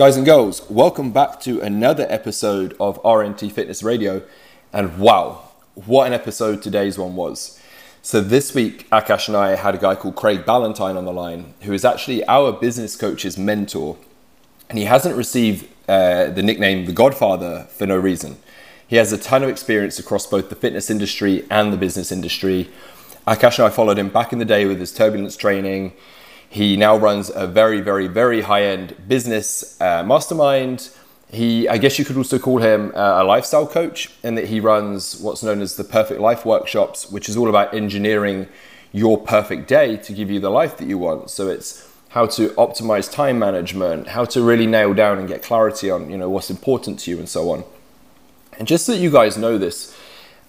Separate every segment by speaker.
Speaker 1: Guys and girls, welcome back to another episode of RNT Fitness Radio. And wow, what an episode today's one was. So, this week, Akash and I had a guy called Craig Ballantyne on the line, who is actually our business coach's mentor. And he hasn't received uh, the nickname The Godfather for no reason. He has a ton of experience across both the fitness industry and the business industry. Akash and I followed him back in the day with his turbulence training. He now runs a very, very, very high end business uh, mastermind. He, I guess you could also call him uh, a lifestyle coach, in that he runs what's known as the Perfect Life Workshops, which is all about engineering your perfect day to give you the life that you want. So it's how to optimize time management, how to really nail down and get clarity on, you know, what's important to you and so on. And just so that you guys know this,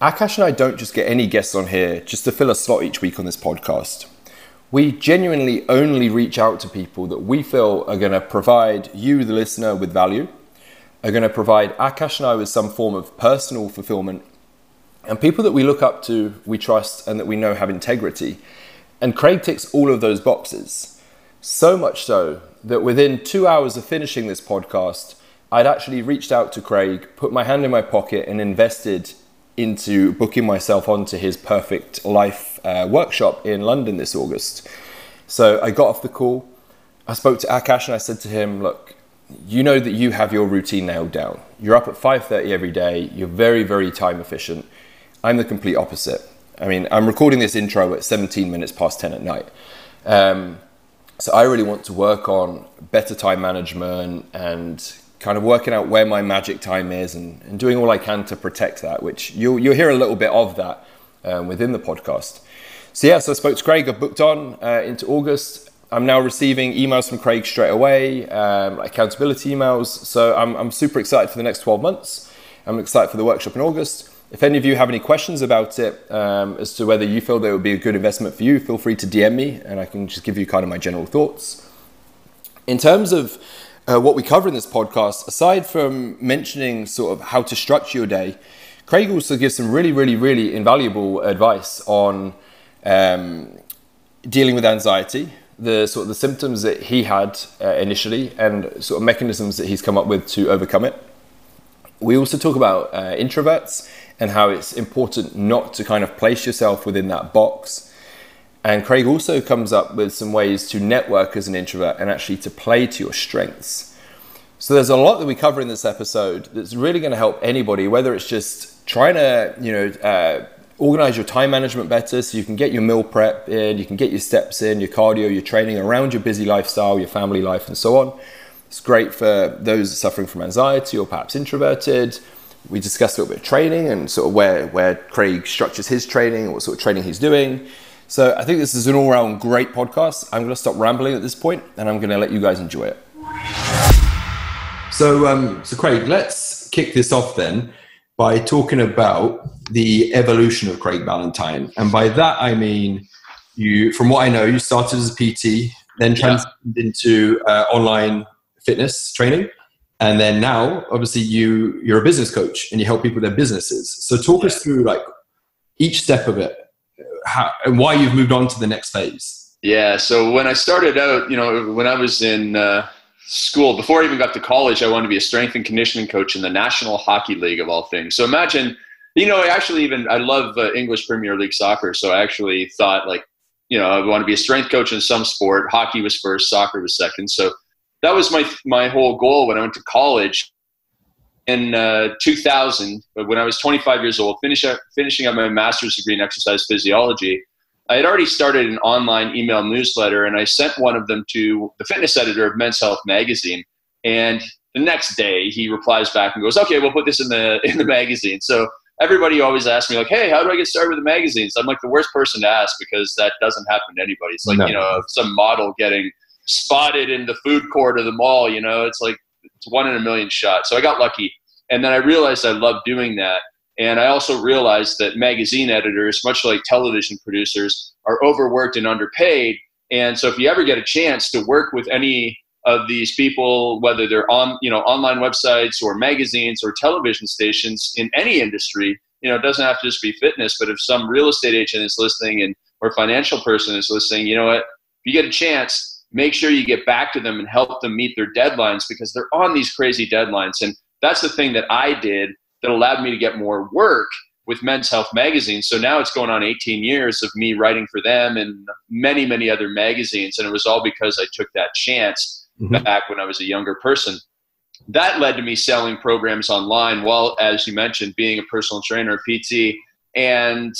Speaker 1: Akash and I don't just get any guests on here just to fill a slot each week on this podcast we genuinely only reach out to people that we feel are going to provide you, the listener, with value, are going to provide Akash and I with some form of personal fulfillment, and people that we look up to, we trust, and that we know have integrity. And Craig ticks all of those boxes. So much so that within two hours of finishing this podcast, I'd actually reached out to Craig, put my hand in my pocket, and invested into booking myself onto his Perfect Life uh, workshop in London this August. So I got off the call. I spoke to Akash and I said to him, "Look, you know that you have your routine nailed down. You're up at 5:30 every day. You're very, very time efficient. I'm the complete opposite. I mean, I'm recording this intro at 17 minutes past 10 at night. Um, so I really want to work on better time management and kind of working out where my magic time is and, and doing all I can to protect that, which you'll, you'll hear a little bit of that um, within the podcast. So, yeah, so I spoke to Craig, I booked on uh, into August. I'm now receiving emails from Craig straight away, um, accountability emails. So, I'm, I'm super excited for the next 12 months. I'm excited for the workshop in August. If any of you have any questions about it um, as to whether you feel that it would be a good investment for you, feel free to DM me and I can just give you kind of my general thoughts. In terms of uh, what we cover in this podcast, aside from mentioning sort of how to structure your day, Craig also gives some really, really, really invaluable advice on um, dealing with anxiety, the sort of the symptoms that he had uh, initially, and sort of mechanisms that he's come up with to overcome it. We also talk about uh, introverts and how it's important not to kind of place yourself within that box and Craig also comes up with some ways to network as an introvert and actually to play to your strengths. So there's a lot that we cover in this episode that's really going to help anybody, whether it's just trying to, you know, uh, organize your time management better so you can get your meal prep in, you can get your steps in, your cardio, your training around your busy lifestyle, your family life, and so on. It's great for those suffering from anxiety or perhaps introverted. We discussed a little bit of training and sort of where, where Craig structures his training, what sort of training he's doing. So I think this is an all round great podcast. I'm going to stop rambling at this point and I'm going to let you guys enjoy it. So, um, so Craig, let's kick this off then by talking about the evolution of Craig Ballantyne. And by that, I mean, you, from what I know, you started as a PT, then transitioned yeah. into uh, online fitness training. And then now, obviously, you, you're a business coach and you help people with their businesses. So talk yeah. us through like each step of it how, why you've moved on to the next phase.
Speaker 2: Yeah. So when I started out, you know, when I was in uh, school, before I even got to college, I wanted to be a strength and conditioning coach in the National Hockey League of all things. So imagine, you know, I actually even I love uh, English Premier League soccer, so I actually thought like, you know, I want to be a strength coach in some sport. Hockey was first, soccer was second. So that was my my whole goal when I went to college in uh, 2000, when I was 25 years old, finish up, finishing up my master's degree in exercise physiology, I had already started an online email newsletter, and I sent one of them to the fitness editor of Men's Health magazine. And the next day, he replies back and goes, "Okay, we'll put this in the in the magazine." So everybody always asks me like, "Hey, how do I get started with the magazines?" I'm like the worst person to ask because that doesn't happen to anybody. It's like no. you know some model getting spotted in the food court of the mall. You know, it's like it's one in a million shot. So I got lucky. And then I realized I loved doing that. And I also realized that magazine editors, much like television producers, are overworked and underpaid. And so if you ever get a chance to work with any of these people, whether they're on, you know, online websites or magazines or television stations in any industry, you know, it doesn't have to just be fitness, but if some real estate agent is listening and or financial person is listening, you know what, if you get a chance, make sure you get back to them and help them meet their deadlines because they're on these crazy deadlines. And that's the thing that I did that allowed me to get more work with Men's Health magazine. So now it's going on 18 years of me writing for them and many, many other magazines. And it was all because I took that chance mm-hmm. back when I was a younger person. That led to me selling programs online while, as you mentioned, being a personal trainer, PT. And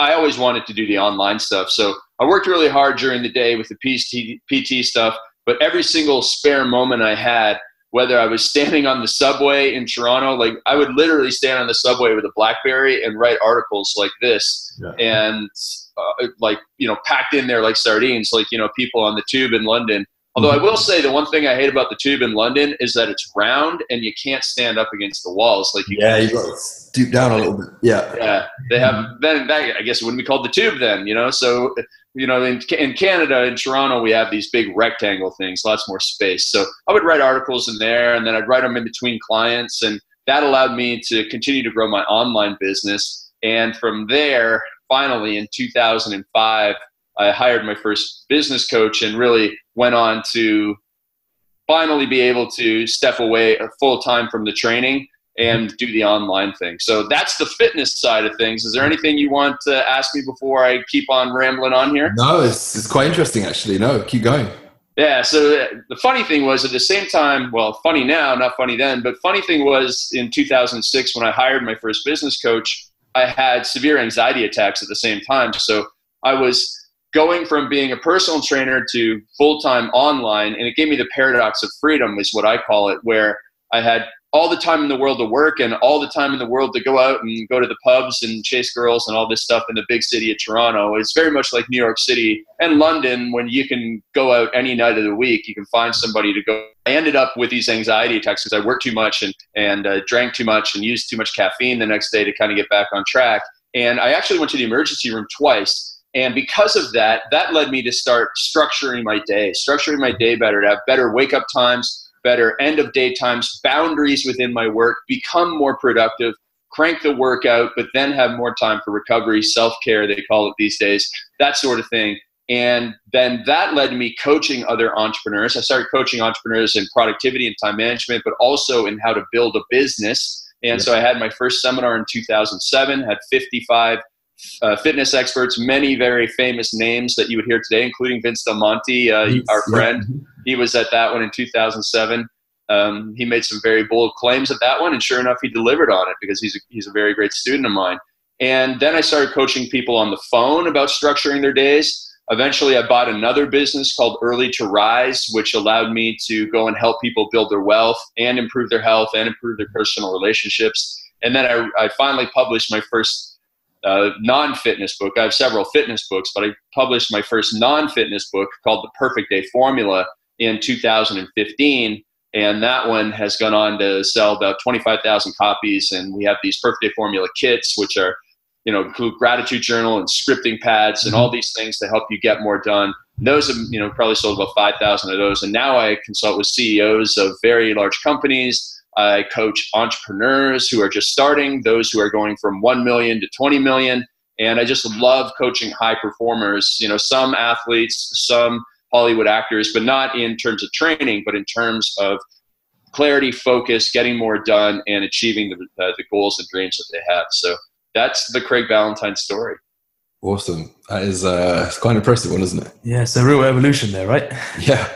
Speaker 2: I always wanted to do the online stuff. So I worked really hard during the day with the PT, PT stuff, but every single spare moment I had, whether I was standing on the subway in Toronto, like I would literally stand on the subway with a BlackBerry and write articles like this, yeah. and uh, like you know packed in there like sardines, like you know people on the tube in London. Although I mm-hmm. will say the one thing I hate about the tube in London is that it's round and you can't stand up against the walls. Like you
Speaker 1: yeah, you to stoop down a little bit. Yeah,
Speaker 2: yeah. They have then that, I guess it wouldn't be called the tube then, you know. So you know, in, in Canada, in Toronto, we have these big rectangle things, lots more space. So I would write articles in there, and then I'd write them in between clients, and that allowed me to continue to grow my online business. And from there, finally, in 2005, I hired my first business coach and really went on to finally be able to step away full time from the training and do the online thing. So that's the fitness side of things. Is there anything you want to ask me before I keep on rambling on here?
Speaker 1: No, it's, it's quite interesting actually. No, keep going.
Speaker 2: Yeah, so the funny thing was at the same time, well, funny now, not funny then, but funny thing was in 2006 when I hired my first business coach, I had severe anxiety attacks at the same time. So I was going from being a personal trainer to full time online, and it gave me the paradox of freedom, is what I call it, where I had all the time in the world to work and all the time in the world to go out and go to the pubs and chase girls and all this stuff in the big city of Toronto. It's very much like New York City and London when you can go out any night of the week. You can find somebody to go. I ended up with these anxiety attacks because I worked too much and, and uh, drank too much and used too much caffeine the next day to kind of get back on track. And I actually went to the emergency room twice. And because of that, that led me to start structuring my day, structuring my day better, to have better wake up times, better end of day times, boundaries within my work, become more productive, crank the workout, but then have more time for recovery, self care, they call it these days, that sort of thing. And then that led to me coaching other entrepreneurs. I started coaching entrepreneurs in productivity and time management, but also in how to build a business. And so I had my first seminar in 2007, had 55 uh, fitness experts, many very famous names that you would hear today, including Vince Del Monte, uh, our friend. He was at that one in 2007. Um, he made some very bold claims at that one, and sure enough, he delivered on it because he's a, he's a very great student of mine. And then I started coaching people on the phone about structuring their days. Eventually, I bought another business called Early to Rise, which allowed me to go and help people build their wealth and improve their health and improve their personal relationships. And then I, I finally published my first uh, non-fitness book. I have several fitness books, but I published my first non-fitness book called The Perfect Day Formula in 2015, and that one has gone on to sell about 25,000 copies. And we have these Perfect Day Formula kits, which are you know include gratitude journal and scripting pads and all mm-hmm. these things to help you get more done. those have you know probably sold about 5,000 of those, and now I consult with CEOs of very large companies I coach entrepreneurs who are just starting, those who are going from 1 million to 20 million. And I just love coaching high performers, you know, some athletes, some Hollywood actors, but not in terms of training, but in terms of clarity, focus, getting more done, and achieving the, uh, the goals and dreams that they have. So that's the Craig Ballantyne story.
Speaker 1: Awesome. That is uh, it's quite an impressive one, isn't it?
Speaker 3: Yeah, it's a real evolution there, right?
Speaker 1: Yeah.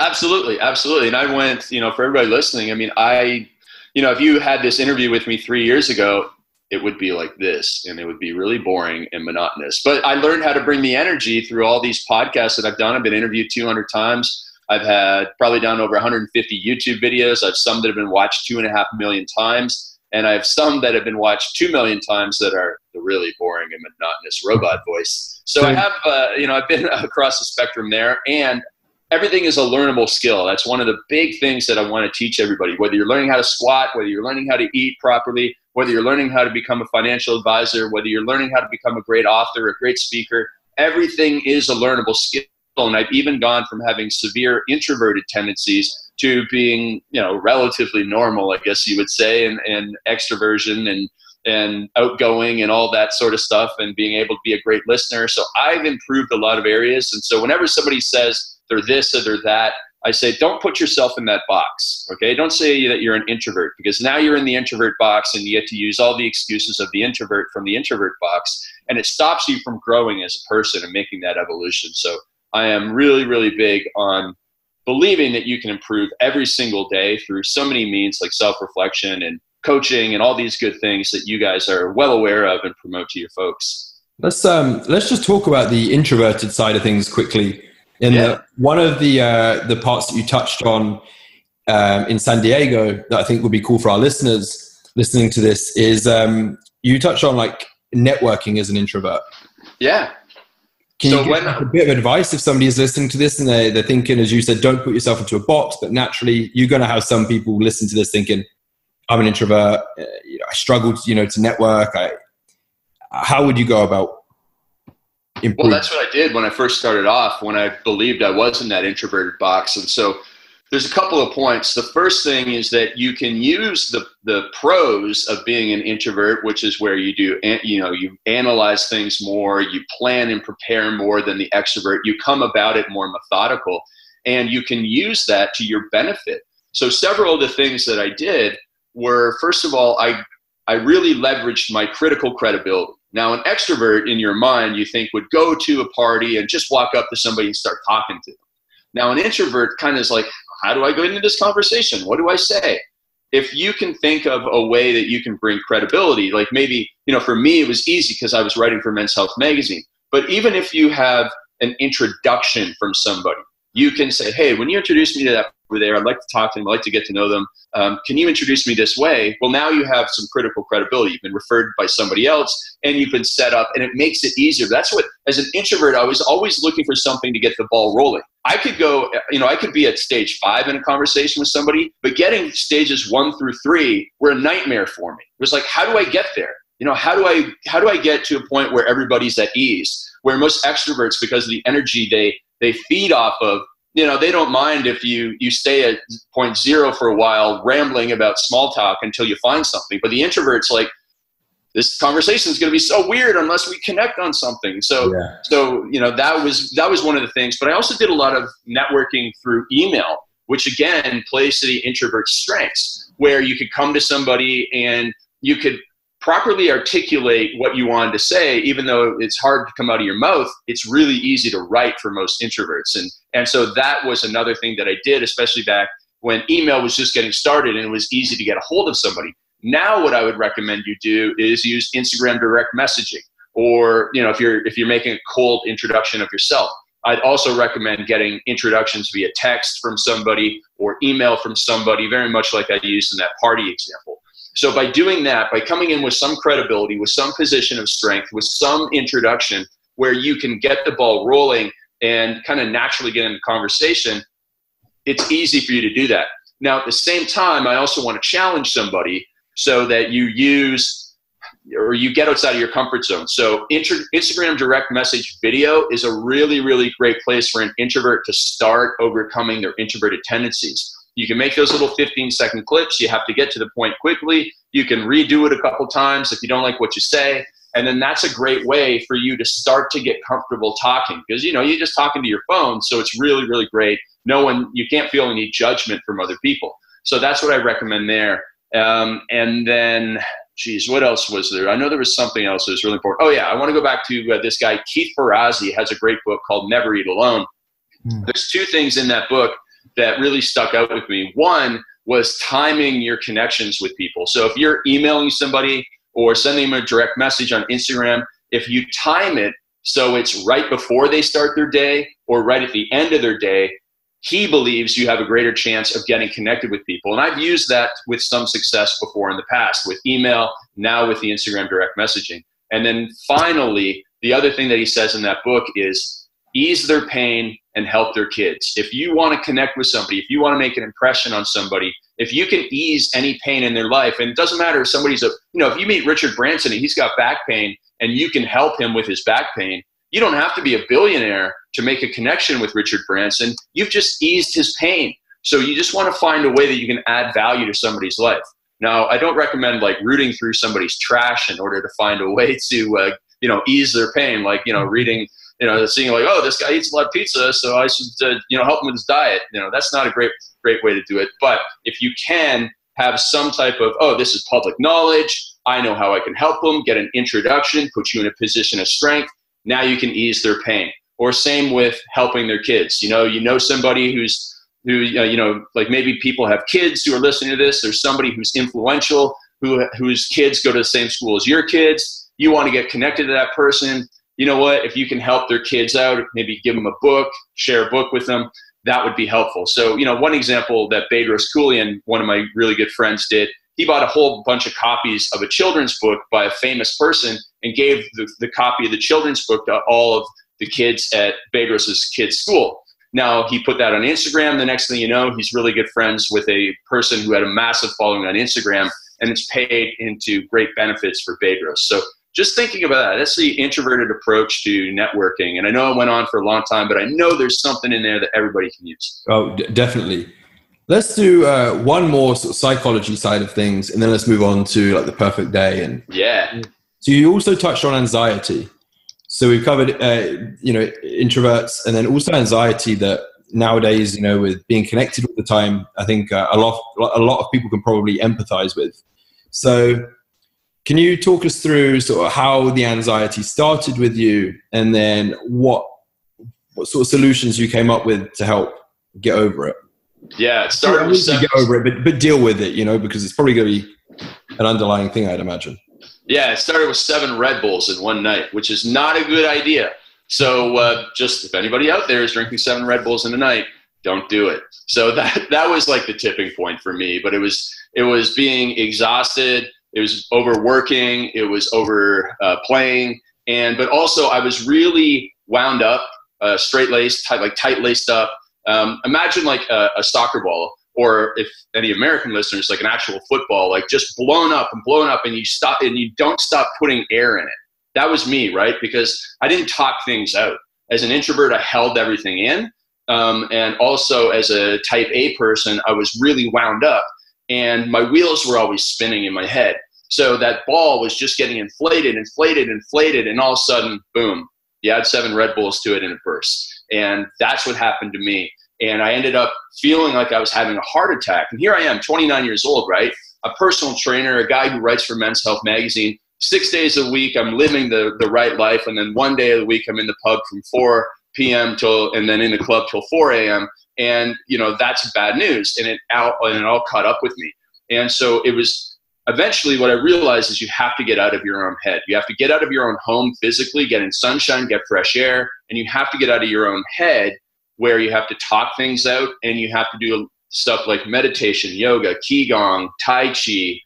Speaker 2: Absolutely, absolutely. And I went, you know, for everybody listening, I mean, I, you know, if you had this interview with me three years ago, it would be like this and it would be really boring and monotonous. But I learned how to bring the energy through all these podcasts that I've done. I've been interviewed 200 times. I've had probably done over 150 YouTube videos. I've some that have been watched two and a half million times. And I have some that have been watched two million times that are the really boring and monotonous robot voice. So I have, uh, you know, I've been across the spectrum there. And everything is a learnable skill. That's one of the big things that I want to teach everybody. Whether you're learning how to squat, whether you're learning how to eat properly, whether you're learning how to become a financial advisor, whether you're learning how to become a great author, a great speaker, everything is a learnable skill. And I've even gone from having severe introverted tendencies to being, you know, relatively normal, I guess you would say, and, and extroversion and and outgoing and all that sort of stuff and being able to be a great listener. So I've improved a lot of areas. And so whenever somebody says, they're this or they're that. I say, don't put yourself in that box. Okay. Don't say that you're an introvert because now you're in the introvert box and you get to use all the excuses of the introvert from the introvert box. And it stops you from growing as a person and making that evolution. So I am really, really big on believing that you can improve every single day through so many means like self reflection and coaching and all these good things that you guys are well aware of and promote to your folks.
Speaker 1: Let's um, let's just talk about the introverted side of things quickly. In yeah. the, one of the uh, the parts that you touched on um, in San Diego that I think would be cool for our listeners listening to this is um, you touched on like networking as an introvert.
Speaker 2: Yeah.
Speaker 1: Can so you give a bit of advice if somebody is listening to this and they, they're thinking, as you said, don't put yourself into a box, but naturally you're going to have some people listen to this thinking, I'm an introvert. Uh, you know, I struggled, you know, to network. I, how would you go about?
Speaker 2: Improving? Well, that's what I did when I first started off. When I believed I was in that introverted box, and so there's a couple of points. The first thing is that you can use the the pros of being an introvert, which is where you do you know you analyze things more, you plan and prepare more than the extrovert. You come about it more methodical, and you can use that to your benefit. So several of the things that I did were first of all, I I really leveraged my critical credibility. Now, an extrovert in your mind, you think would go to a party and just walk up to somebody and start talking to them. Now, an introvert kind of is like, how do I go into this conversation? What do I say? If you can think of a way that you can bring credibility, like maybe, you know, for me, it was easy because I was writing for Men's Health Magazine. But even if you have an introduction from somebody, you can say, hey, when you introduce me to that over there, I'd like to talk to them, I'd like to get to know them. Um, can you introduce me this way? Well, now you have some critical credibility. You've been referred by somebody else and you've been set up and it makes it easier. That's what, as an introvert, I was always looking for something to get the ball rolling. I could go, you know, I could be at stage five in a conversation with somebody, but getting stages one through three were a nightmare for me. It was like, how do I get there? You know, how do I how do I get to a point where everybody's at ease? Where most extroverts, because of the energy they they feed off of, you know, they don't mind if you you stay at point zero for a while, rambling about small talk until you find something. But the introverts, like, this conversation is going to be so weird unless we connect on something. So, yeah. so you know, that was that was one of the things. But I also did a lot of networking through email, which again plays to the introvert's strengths, where you could come to somebody and you could properly articulate what you wanted to say, even though it's hard to come out of your mouth, it's really easy to write for most introverts. And, and so that was another thing that I did, especially back when email was just getting started and it was easy to get a hold of somebody. Now what I would recommend you do is use Instagram direct messaging or, you know, if you're, if you're making a cold introduction of yourself. I'd also recommend getting introductions via text from somebody or email from somebody, very much like I used in that party example. So by doing that, by coming in with some credibility, with some position of strength, with some introduction where you can get the ball rolling and kind of naturally get into conversation, it's easy for you to do that. Now, at the same time, I also want to challenge somebody so that you use or you get outside of your comfort zone. So Instagram direct message video is a really, really great place for an introvert to start overcoming their introverted tendencies. You can make those little 15 second clips. You have to get to the point quickly. You can redo it a couple times if you don't like what you say. And then that's a great way for you to start to get comfortable talking because you know you're just talking to your phone, so it's really really great. No one you can't feel any judgment from other people. So that's what I recommend there. Um, and then, geez, what else was there? I know there was something else that was really important. Oh yeah, I want to go back to uh, this guy Keith Ferrazzi has a great book called Never Eat Alone. Mm. There's two things in that book that really stuck out with me. One was timing your connections with people. So if you're emailing somebody or sending them a direct message on Instagram, if you time it so it's right before they start their day or right at the end of their day, he believes you have a greater chance of getting connected with people. And I've used that with some success before in the past with email, now with the Instagram direct messaging. And then finally, the other thing that he says in that book is ease their pain and help their kids. If you want to connect with somebody, if you want to make an impression on somebody, if you can ease any pain in their life, and it doesn't matter if somebody's a, you know, if you meet Richard Branson and he's got back pain and you can help him with his back pain, you don't have to be a billionaire to make a connection with Richard Branson. You've just eased his pain. So you just want to find a way that you can add value to somebody's life. Now, I don't recommend like rooting through somebody's trash in order to find a way to, uh, you know, ease their pain, like, you know, reading you know, seeing like, oh, this guy eats a lot of pizza, so I should, uh, you know, help him with his diet. You know, that's not a great, great way to do it. But if you can have some type of, oh, this is public knowledge. I know how I can help them. Get an introduction, put you in a position of strength. Now you can ease their pain. Or same with helping their kids. You know, you know somebody who's who uh, you know like maybe people have kids who are listening to this. There's somebody who's influential who whose kids go to the same school as your kids. You want to get connected to that person you know what, if you can help their kids out, maybe give them a book, share a book with them, that would be helpful. So, you know, one example that Bedros Keuilian, one of my really good friends, did, he bought a whole bunch of copies of a children's book by a famous person and gave the, the copy of the children's book to all of the kids at Bedros's kids' school. Now he put that on Instagram. The next thing you know, he's really good friends with a person who had a massive following on Instagram, and it's paid into great benefits for Bedros. So just thinking about that. That's the introverted approach to networking. And I know it went on for a long time, but I know there's something in there that everybody can use.
Speaker 1: Oh, d- definitely. Let's do uh, one more sort of psychology side of things, and then let's move on to like the perfect day. And
Speaker 2: yeah.
Speaker 1: So you also touched on anxiety. So we've covered, uh, you know, introverts, and then also anxiety that nowadays, you know, with being connected all the time, I think uh, a lot, a lot of people can probably empathize with. So can you talk us through sort of how the anxiety started with you, and then what what sort of solutions you came up with to help get over it?
Speaker 2: Yeah, it started with
Speaker 1: seven. get over it, but but deal with it, you know, because it's probably going to be an underlying thing, I'd imagine.
Speaker 2: Yeah, it started with seven Red Bulls in one night, which is not a good idea. So, uh, just if anybody out there is drinking seven Red Bulls in a night, don't do it. So that that was like the tipping point for me. But it was it was being exhausted it was overworking, it was over uh, playing, and but also I was really wound up, uh, straight laced, tight, like tight laced up. Um, imagine like a, a, soccer ball, or if any American listeners, like an actual football, like just blown up and blown up, and you stop and you don't stop putting air in it. That was me, right? Because I didn't talk things out. As an introvert, I held everything in. Um, and also as a type A person, I was really wound up and my wheels were always spinning in my head. So that ball was just getting inflated, inflated, inflated, and all of a sudden, boom, you add seven Red Bulls to it and it bursts. And that's what happened to me. And I ended up feeling like I was having a heart attack. And here I am, 29 years old, right? A personal trainer, a guy who writes for Men's Health Magazine. Six days a week, I'm living the, the right life. And then one day of the week, I'm in the pub from 4 p.m. till, and then in the club till 4 a.m and you know that's bad news and it out and it all caught up with me. And so it was eventually what i realized is you have to get out of your own head. You have to get out of your own home physically get in sunshine get fresh air and you have to get out of your own head where you have to talk things out and you have to do stuff like meditation yoga qigong tai chi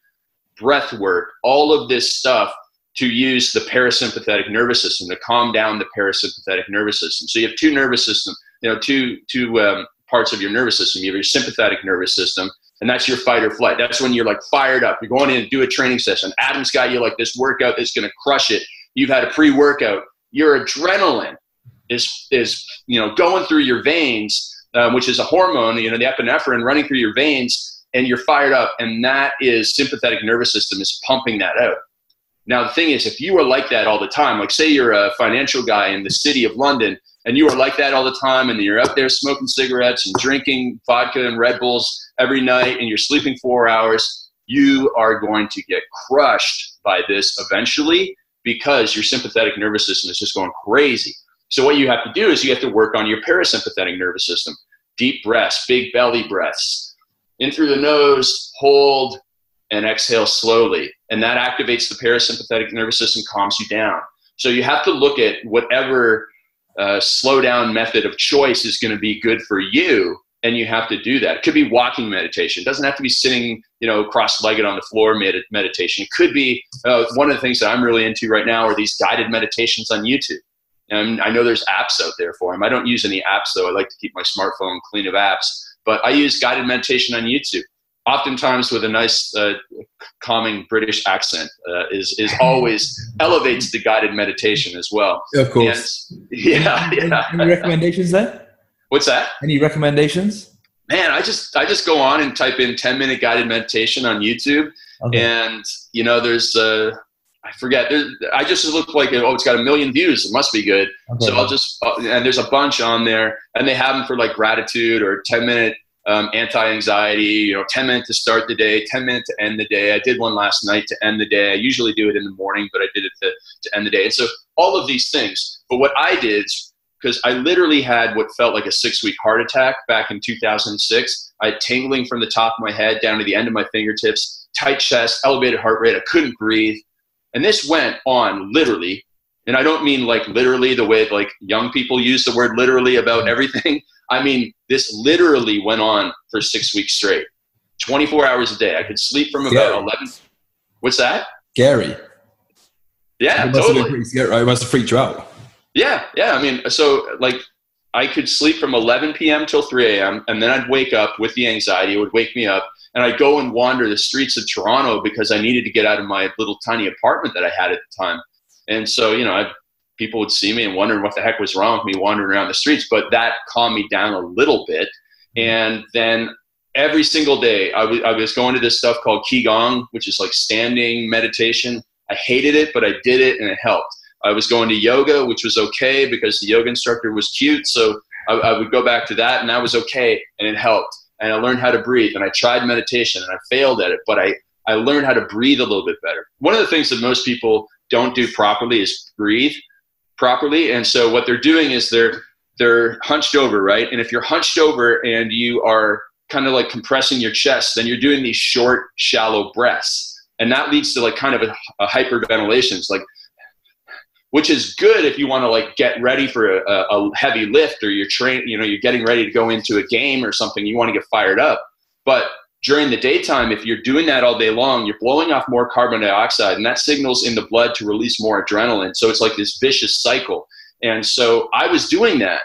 Speaker 2: breath work all of this stuff to use the parasympathetic nervous system to calm down the parasympathetic nervous system. So you have two nervous systems you know two two um, parts of your nervous system. You have your sympathetic nervous system, and that's your fight or flight. That's when you're like fired up. You're going in to do a training session. Adam's got you like this workout that's going to crush it. You've had a pre-workout. Your adrenaline is is you know going through your veins, uh, which is a hormone. You know the epinephrine running through your veins, and you're fired up. And that is sympathetic nervous system is pumping that out. Now the thing is, if you are like that all the time, like say you're a financial guy in the city of London and you are like that all the time and you're up there smoking cigarettes and drinking vodka and Red Bulls every night and you're sleeping four hours, you are going to get crushed by this eventually because your sympathetic nervous system is just going crazy. So what you have to do is you have to work on your parasympathetic nervous system. Deep breaths, big belly breaths. In through the nose, hold, and exhale slowly. And that activates the parasympathetic nervous system, calms you down. So you have to look at whatever uh, slow down method of choice is going to be good for you and you have to do that. It could be walking meditation. It doesn't have to be sitting, you know, cross-legged on the floor med- meditation. It could be uh, one of the things that I'm really into right now are these guided meditations on YouTube. And I know there's apps out there for them. I don't use any apps though. I like to keep my smartphone clean of apps, but I use guided meditation on YouTube oftentimes with a nice uh, calming british accent uh, is is always elevates the guided meditation as well
Speaker 1: of course
Speaker 2: and, yeah, yeah
Speaker 3: any recommendations there
Speaker 2: what's that
Speaker 3: any recommendations
Speaker 2: man i just i just go on and type in 10 minute guided meditation on youtube okay. and you know there's uh I forget. I just look like oh, it's got a million views. It must be good. Okay. So I'll just uh, and there's a bunch on there, and they have them for like gratitude or 10 minute um, anti-anxiety. You know, 10 minutes to start the day, 10 minutes to end the day. I did one last night to end the day. I usually do it in the morning, but I did it to to end the day. And so all of these things. But what I did because I literally had what felt like a six week heart attack back in 2006. I had tingling from the top of my head down to the end of my fingertips, tight chest, elevated heart rate. I couldn't breathe. And this went on literally, and I don't mean like literally the way like young people use the word literally about everything. I mean, this literally went on for six weeks straight, 24 hours a day. I could sleep from about 11. What's that?
Speaker 3: Gary.
Speaker 2: Yeah, totally.
Speaker 3: It must have freaked you out.
Speaker 2: Yeah, yeah. I mean, so like I could sleep from 11 p.m. till 3 a.m. and then I'd wake up with the anxiety. It would wake me up and I'd go and wander the streets of Toronto because I needed to get out of my little tiny apartment that I had at the time. And so, you know, I, people would see me and wondering what the heck was wrong with me wandering around the streets, but that calmed me down a little bit. And then every single day I, w- I was going to this stuff called Qigong, which is like standing meditation. I hated it, but I did it and it helped. I was going to yoga, which was okay because the yoga instructor was cute. So I, I would go back to that and that was okay and it helped and I learned how to breathe. And I tried meditation and I failed at it, but I, I learned how to breathe a little bit better. One of the things that most people don't do properly is breathe properly. And so what they're doing is they're they're hunched over, right? And if you're hunched over and you are kind of like compressing your chest, then you're doing these short, shallow breaths. And that leads to like kind of a, a hyperventilation. It's like which is good if you want to like get ready for a, a heavy lift or you're train, you know, you're getting ready to go into a game or something. You want to get fired up, but during the daytime, if you're doing that all day long, you're blowing off more carbon dioxide, and that signals in the blood to release more adrenaline. So it's like this vicious cycle. And so I was doing that,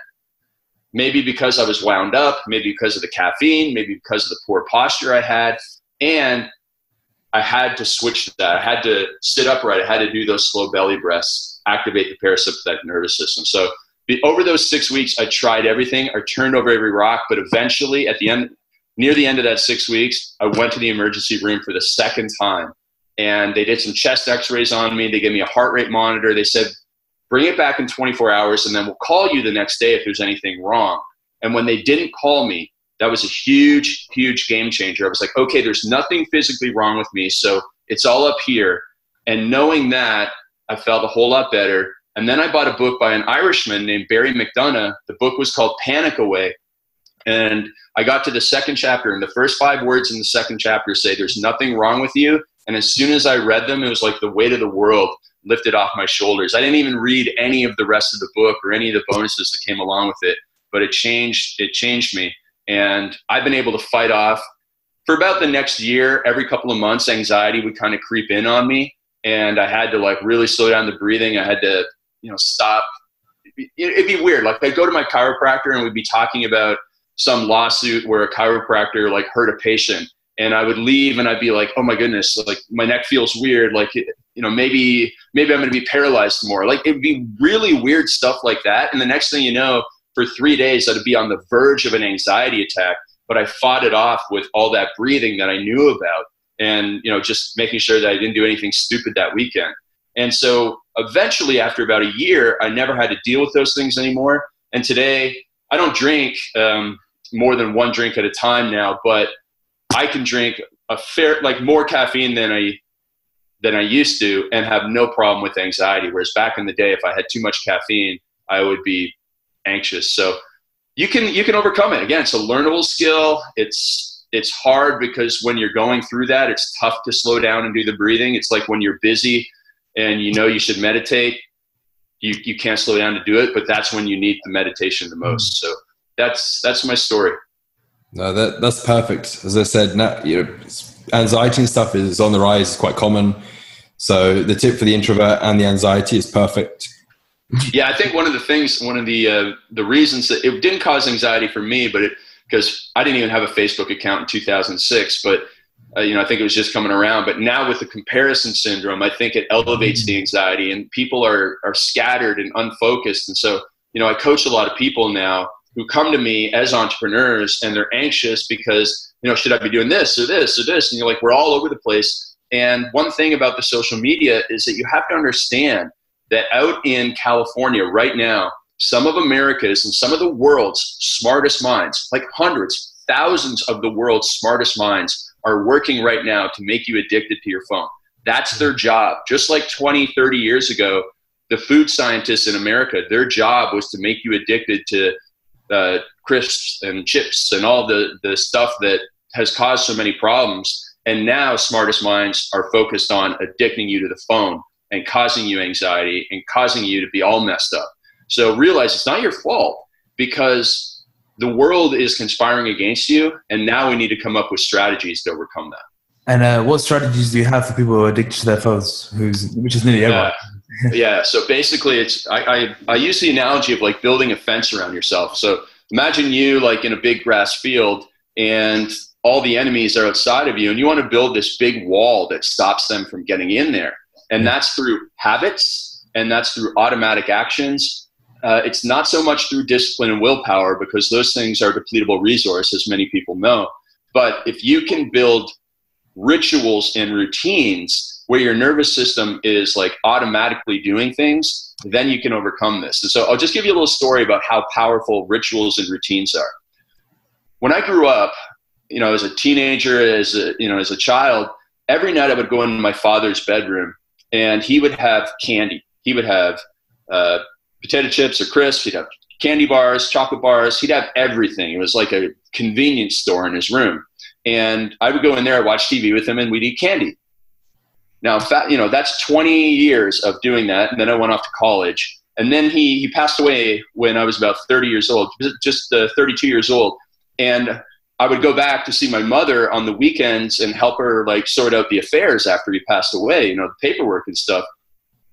Speaker 2: maybe because I was wound up, maybe because of the caffeine, maybe because of the poor posture I had, and I had to switch to that. I had to sit upright. I had to do those slow belly breaths activate the parasympathetic nervous system. So over those six weeks, I tried everything. I turned over every rock, but eventually, at the end, near the end of that six weeks, I went to the emergency room for the second time, and they did some chest X-rays on me. They gave me a heart rate monitor. They said, "Bring it back in 24 hours, and then we'll call you the next day if there's anything wrong." And when they didn't call me, that was a huge, huge game changer. I was like, "Okay, there's nothing physically wrong with me, so it's all up here." And knowing that, I felt a whole lot better. And then I bought a book by an Irishman named Barry McDonagh. The book was called Panic Away. And I got to the second chapter, and the first five words in the second chapter say, There's nothing wrong with you. And as soon as I read them, it was like the weight of the world lifted off my shoulders. I didn't even read any of the rest of the book or any of the bonuses that came along with it, but it changed, it changed me. And I've been able to fight off for about the next year, every couple of months, anxiety would kind of creep in on me and I had to like really slow down the breathing. I had to, you know, stop. It'd be weird. Like I'd go to my chiropractor and we'd be talking about some lawsuit where a chiropractor like hurt a patient, and I would leave and I'd be like, oh my goodness, like my neck feels weird. Like you know, maybe maybe I'm going to be paralyzed more. Like it'd be really weird stuff like that. And the next thing you know, for three days, I'd be on the verge of an anxiety attack. But I fought it off with all that breathing that I knew about and you know just making sure that I didn't do anything stupid that weekend. And so eventually, after about a year, I never had to deal with those things anymore. And today, I don't drink um, more than one drink at a time now, but I can drink a fair like more caffeine than I than I used to and have no problem with anxiety. Whereas back in the day, if I had too much caffeine, I would be anxious. So you can you can overcome it. Again, it's a learnable skill. It's it's hard because when you're going through that, it's tough to slow down and do the breathing. It's like when you're busy and you know you should meditate, you, you can't slow down to do it, but that's when you need the meditation the most. So that's that's my story.
Speaker 3: No, that that's perfect. As I said, now, you know, anxiety and stuff is on the rise, It's quite common. So the tip for the introvert and the anxiety is perfect.
Speaker 2: Yeah, I think one of the things, one of the uh, the reasons that it didn't cause anxiety for me, but it because I didn't even have a Facebook account in 2006, but uh, you know, I think it was just coming around. But now with the comparison syndrome, I think it elevates the anxiety, and people are are scattered and unfocused. And so, you know, I coach a lot of people now who come to me as entrepreneurs, and they're anxious because you know, should I be doing this or this or this? And you're like, we're all over the place. And one thing about the social media is that you have to understand that out in California right now, some of America's and some of the world's smartest minds, like hundreds, thousands of the world's smartest minds, are working right now to make you addicted to your phone. That's their job. Just like 20, 30 years ago, the food scientists in America, their job was to make you addicted to uh, crisps and chips and all the, the stuff that has caused so many problems. And now smartest minds are focused on addicting you to the phone and causing you anxiety and causing you to be all messed up. So realize it's not your fault because the world is conspiring against you, and now we need to come up with strategies to overcome that.
Speaker 4: And uh, what strategies do you have for people who are addicted to their phones, who's which is nearly everyone?
Speaker 2: Yeah. yeah. So basically, it's I, I I use the analogy of like building a fence around yourself. So imagine you like in a big grass field, and all the enemies are outside of you, and you want to build this big wall that stops them from getting in there. And that's through habits, and that's through automatic actions, uh, it's not so much through discipline and willpower because those things are depletable resources, as many people know. But if you can build rituals and routines where your nervous system is like automatically doing things, then you can overcome this. And so I'll just give you a little story about how powerful rituals and routines are. When I grew up, you know, as a teenager, as a, you know, as a child, every night I would go in my father's bedroom and he would have candy. He would have uh, potato chips or crisps. He'd have candy bars, chocolate bars. He'd have everything. It was like a convenience store in his room. And I would go in there, I'd watch TV with him, and we'd eat candy. Now, you know, that's 20 years of doing that. And then I went off to college. And then he, he passed away when I was about 30 years old, just uh, 32 years old. And I would go back to see my mother on the weekends and help her like sort out the affairs after he passed away, you know, the paperwork and stuff.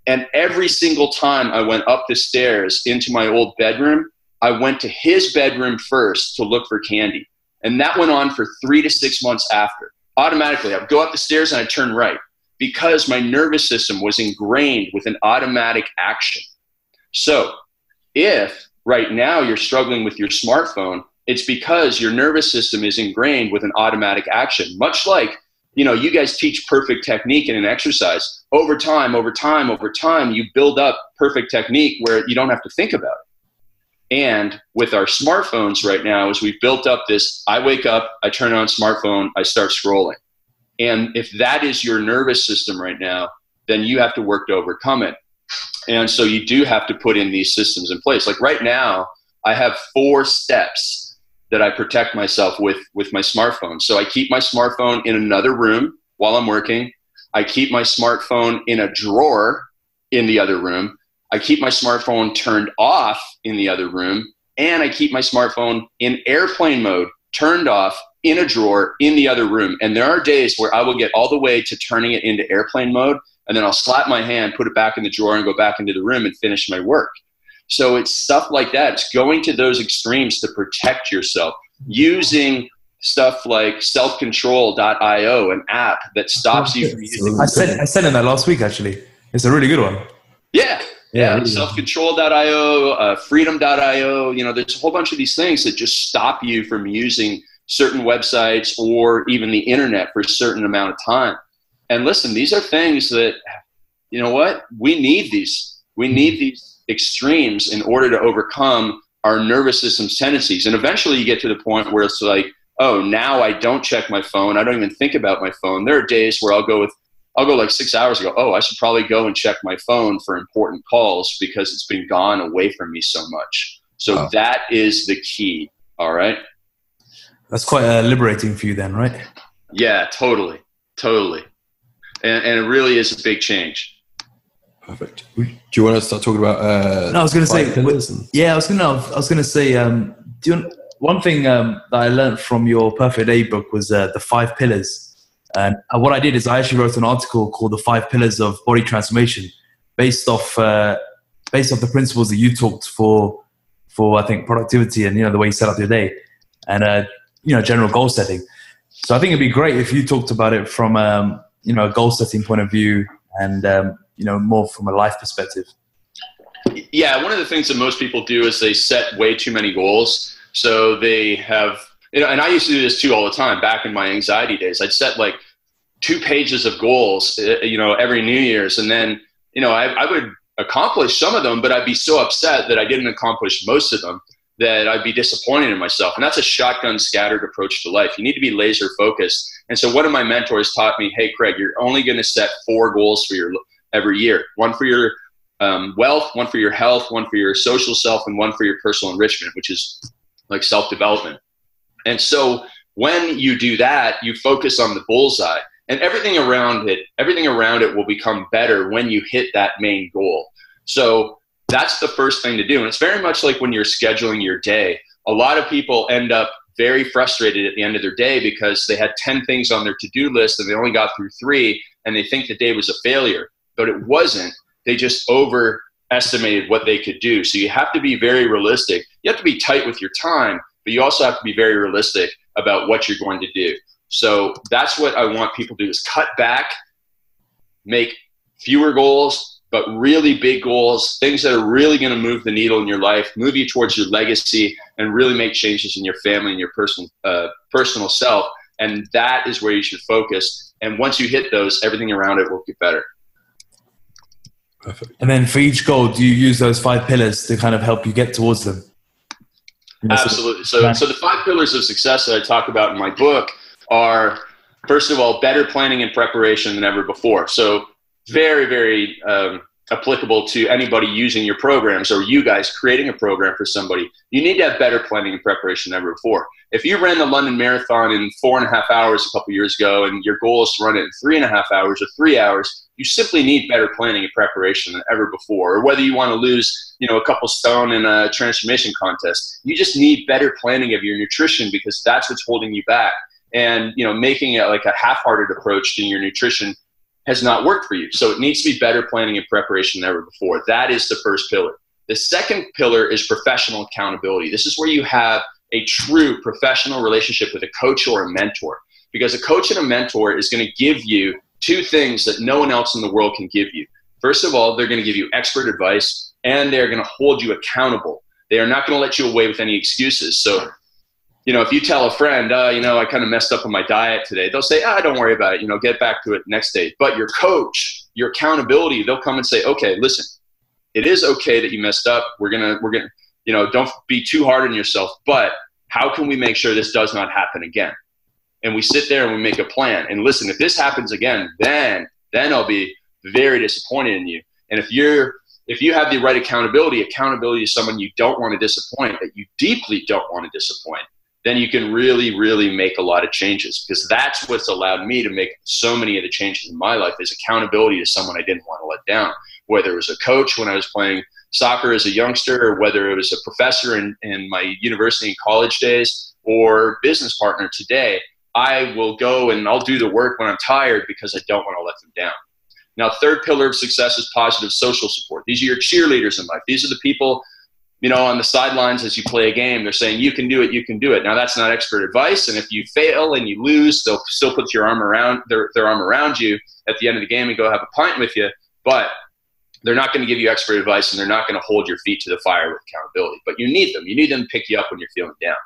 Speaker 2: And every single time I went up the stairs into my old bedroom, I went to his bedroom first to look for candy. And that went on for three to six months after. Automatically, I'd go up the stairs and I'd turn right because my nervous system was ingrained with an automatic action. So, if right now you're struggling with your smartphone, it's because your nervous system is ingrained with an automatic action, much like you know you guys teach perfect technique in an exercise. Over time over time over time you build up perfect technique where you don't have to think about it. And with our smartphones right now as we've built up this i wake up i turn on smartphone i start scrolling and if that is your nervous system right now then you have to work to overcome it and so you do have to put in these systems in place like right now i have four steps that I protect myself with with my smartphone. So I keep my smartphone in another room while I'm working. I keep my smartphone in a drawer in the other room. I keep my smartphone turned off in the other room, and I keep my smartphone in airplane mode, turned off in a drawer in the other room. And there are days where I will get all the way to turning it into airplane mode, and then I'll slap my hand, put it back in the drawer, and go back into the room and finish my work. So it's stuff like that. It's going to those extremes to protect yourself using stuff like selfcontrol.io, an app that stops you from using.
Speaker 4: I said I said in that last week actually. It's a really good one.
Speaker 2: Yeah. Yeah, yeah selfcontrol.io, uh, freedom.io. You know, there's a whole bunch of these things that just stop you from using certain websites or even the internet for a certain amount of time. And listen, these are things that, you know what? We need these. We need mm-hmm. these extremes in order to overcome our nervous system's tendencies. And eventually you get to the point where it's like, oh, now I don't check my phone. I don't even think about my phone. There are days where I'll go with, I'll go like six hours ago. Oh, I should probably go and check my phone for important calls because it's been gone away from me so much. So wow. that is the key. All right.
Speaker 4: That's quite uh, liberating for you then, right?
Speaker 2: Yeah, totally. Totally. And, and it really is a big change.
Speaker 3: Perfect. Do you want to start talking about? Uh,
Speaker 4: no, I was going to say. And- yeah, I was going to. I was going to say. Um, do you, one thing um, that I learned from your Perfect Day book was uh, the five pillars. And what I did is I actually wrote an article called "The Five Pillars of Body Transformation," based off uh, based off the principles that you talked for for I think productivity and you know the way you set up your day and uh, you know general goal setting. So I think it'd be great if you talked about it from um, you know a goal setting point of view and um, you know more from a life perspective.
Speaker 2: Yeah one of the things that most people do is they set way too many goals. So they have you know and i used to do this too all the time back in my anxiety days. I'd set like two pages of goals, uh, you know, every New Year's, and then you know I, I would accomplish some of them, but I'd be so upset that I didn't accomplish most of them that I'd be disappointed in myself. And that's a shotgun scattered approach to life. You need to be laser focused. And so one of my mentors taught me, hey, Craig, you're only going to set four goals for your every year. One for your um, wealth, one for your health, one for your social self, and one for your personal enrichment, which is like self development. And so when you do that, you focus on the bullseye and everything around it, everything around it will become better when you hit that main goal. So that's the first thing to do. And it's very much like when you're scheduling your day. A lot of people end up very frustrated at the end of their day because they had 10 things on their to do list and they only got through three and they think the day was a failure. But it wasn't. They just overestimated what they could do. So you have to be very realistic. You have to be tight with your time, but you also have to be very realistic about what you're going to do. So that's what I want people to do is cut back, make fewer goals, but really big goals, things that are really going to move the needle in your life, move you towards your legacy, and really make changes in your family and your personal uh, personal self. And that is where you should focus. And once you hit those, everything around it will get better.
Speaker 4: Perfect. And then for each goal, do you use those five pillars to kind of help you get towards them?
Speaker 2: Absolutely. So, so the five pillars of success that I talk about in my book are, first of all, better planning and preparation than ever before. So very, very um, applicable to anybody using your programs or you guys creating a program for somebody. You need to have better planning and preparation than ever before. If you ran the London Marathon in four and a half hours a couple years ago and your goal is to run it in three and a half hours or three hours, you simply need better planning and preparation than ever before. Or whether you want to lose, you know, a couple stone in a transformation contest, you just need better planning of your nutrition because that's what's holding you back. And you know, making it like a half-hearted approach to your nutrition has not worked for you. So it needs to be better planning and preparation than ever before. That is the first pillar. The second pillar is professional accountability. This is where you have a true professional relationship with a coach or a mentor. Because a coach and a mentor is going to give you two things that no one else in the world can give you. First of all, they're going to give you expert advice and they're going to hold you accountable. They are not going to let you away with any excuses. So you know, if you tell a friend, uh, you know, I kind of messed up on my diet today, they'll say, ah, don't worry about it. You know, get back to it next day. But your coach, your accountability, they'll come and say, okay, listen, it is okay that you messed up. We're gonna, we're gonna, you know, don't be too hard on yourself. But how can we make sure this does not happen again? And we sit there and we make a plan. And listen, if this happens again, then then I'll be very disappointed in you. And if you're if you have the right accountability, accountability is someone you don't want to disappoint, that you deeply don't want to disappoint then you can really, really make a lot of changes because that's what's allowed me to make so many of the changes in my life is accountability to someone I didn't want to let down. Whether it was a coach when I was playing soccer as a youngster, or whether it was a professor in, in my university and college days, or business partner today, I will go and I'll do the work when I'm tired because I don't want to let them down. Now, third pillar of success is positive social support. These are your cheerleaders in life. These are the people you know, on the sidelines as you play a game, they're saying, you can do it, you can do it. Now that's not expert advice. And if you fail and you lose, they'll still put your arm around their, their arm around you at the end of the game and go have a pint with you. But they're not going to give you expert advice and they're not going to hold your feet to the fire with accountability. But you need them. You need them to pick you up when you're feeling down.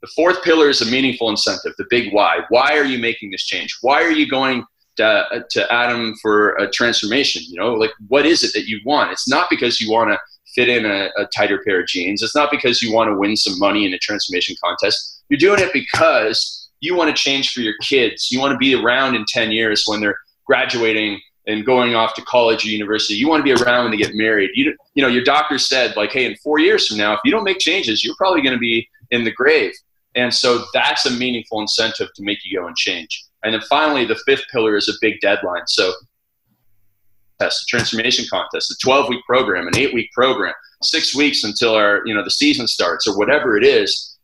Speaker 2: The fourth pillar is a meaningful incentive, the big why. Why are you making this change? Why are you going to, uh, to Adam for a transformation? You know, like what is it that you want? It's not because you want to fit in a, a tighter pair of jeans. It's not because you want to win some money in a transformation contest. You're doing it because you want to change for your kids. You want to be around in 10 years when they're graduating and going off to college or university. You want to be around when they get married. You, you know, your doctor said like, hey, in four years from now, if you don't make changes, you're probably going to be in the grave. And so that's a meaningful incentive to make you go and change. And then finally, the fifth pillar is a big deadline. So test, a transformation contest, a 12 week program, an eight week program, six weeks until our, you know, the season starts or whatever it is,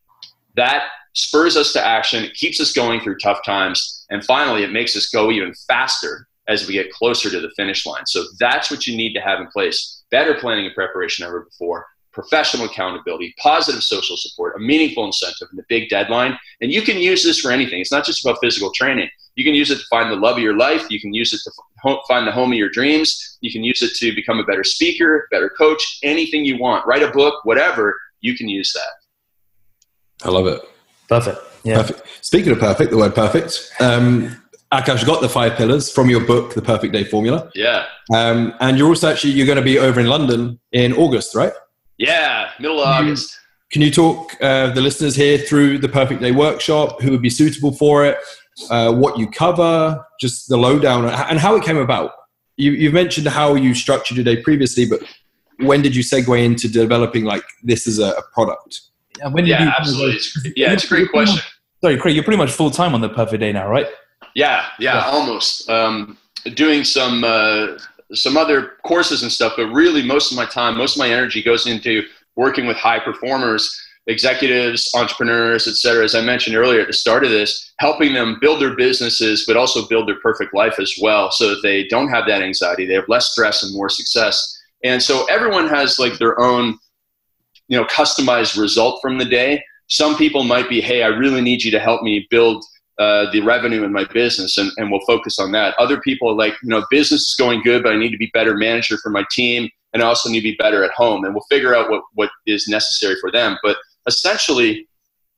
Speaker 2: that spurs us to action. It keeps us going through tough times. And finally, it makes us go even faster as we get closer to the finish line. So that's what you need to have in place. Better planning and preparation ever before, professional accountability, positive social support, a meaningful incentive, and a big deadline. And you can use this for anything. It's not just about physical training. You can use it to find the love of your life. You can use it to find the home of your dreams. You can use it to become a better speaker, better coach, anything you want. Write a book, whatever. You can use that.
Speaker 3: I love it.
Speaker 4: Perfect. Yeah.
Speaker 3: Perfect. Speaking of perfect, the word perfect. Um, Akash got the five pillars from your book, The Perfect Day Formula.
Speaker 2: Yeah.
Speaker 3: Um, and you're also actually you're going to be over in London in August, right?
Speaker 2: Yeah, middle of August.
Speaker 3: Can you talk uh, the listeners here through the Perfect Day workshop? Who would be suitable for it? Uh, what you cover? Just the lowdown and how it came about. You, you've mentioned how you structured your day previously, but when did you segue into developing like this as a, a product?
Speaker 4: Yeah, when did
Speaker 2: Yeah,
Speaker 4: you,
Speaker 2: absolutely. It's, yeah, it's a great question.
Speaker 4: Sorry, Craig, you're pretty much full time on the perfect day now, right?
Speaker 2: Yeah, yeah, almost. Um, doing some uh, some other courses and stuff, but really most of my time, most of my energy goes into working with high performers, executives, entrepreneurs, et cetera. As I mentioned earlier at the start of this, helping them build their businesses, but also build their perfect life as well, so that they don't have that anxiety, they have less stress and more success. And so everyone has like their own, you know, customized result from the day. Some people might be, hey, I really need you to help me build uh, the revenue in my business and, and we'll focus on that. Other people are like, you know, business is going good, but I need to be better manager for my team and I also need to be better at home. And we'll figure out what, what is necessary for them. But essentially,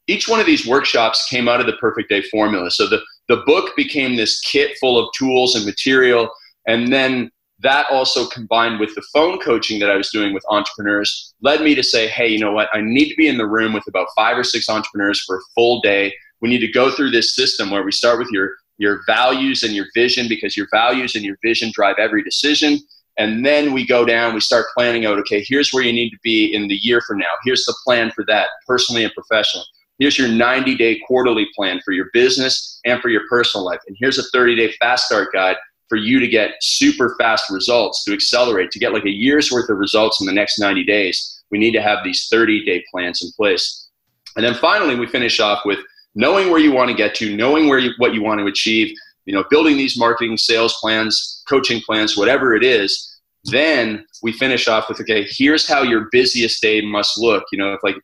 Speaker 2: each one of these workshops came out of the perfect day formula. So the, the book became this kit full of tools and material. And then that also combined with the phone coaching that I was doing with entrepreneurs led me to say, hey, you know what? I need to be in the room with about five or six entrepreneurs for a full day. We need to go through this system where we start with your, your values and your vision because your values and your vision drive every decision. And then we go down, we start planning out, okay, here's where you need to be in the year from now. Here's the plan for that, personally and professionally. Here's your 90 day quarterly plan for your business and for your personal life. And here's a 30 day fast start guide for you to get super fast results, to accelerate, to get like a year's worth of results in the next 90 days. We need to have these 30 day plans in place. And then finally, we finish off with knowing where you want to get to, knowing where you, what you want to achieve, you know, building these marketing, sales plans, coaching plans, whatever it is. Then we finish off with, okay, here's how your busiest day must look. You know, if like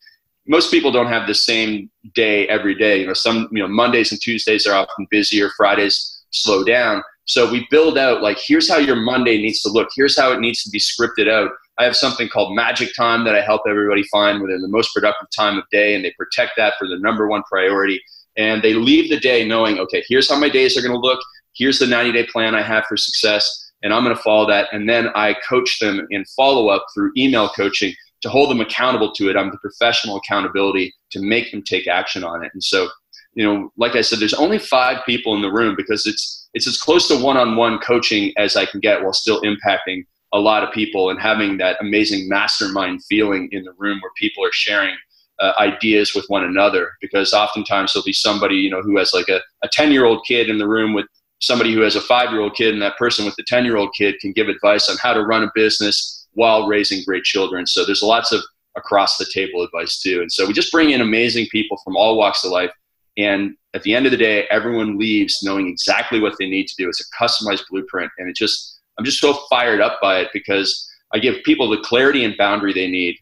Speaker 2: most people don't have the same day every day. You know, some, you know, Mondays and Tuesdays are often busier, Fridays slow down. So we build out like, here's how your Monday needs to look. Here's how it needs to be scripted out. I have something called magic time that I help everybody find within the most productive time of day, and they protect that for the number one priority. And they leave the day knowing, okay, here's how my days are going to look. Here's the 90 day plan I have for success, and I'm going to follow that. And then I coach them in follow up through email coaching to hold them accountable to it. I'm the professional accountability to make them take action on it. And so, you know, like I said, there's only five people in the room because it's it's as close to one-on-one coaching as I can get while still impacting a lot of people and having that amazing mastermind feeling in the room where people are sharing uh, ideas with one another because oftentimes there'll be somebody you know who has like a, a 10 year old kid in the room with somebody who has a five year old kid and that person with the 10 year old kid can give advice on how to run a business while raising great children. So there's lots of across the table advice too. And so we just bring in amazing people from all walks of life and at the end of the day everyone leaves knowing exactly what they need to do. It's a customized blueprint and it just I'm just so fired up by it because I give people the clarity and boundary they need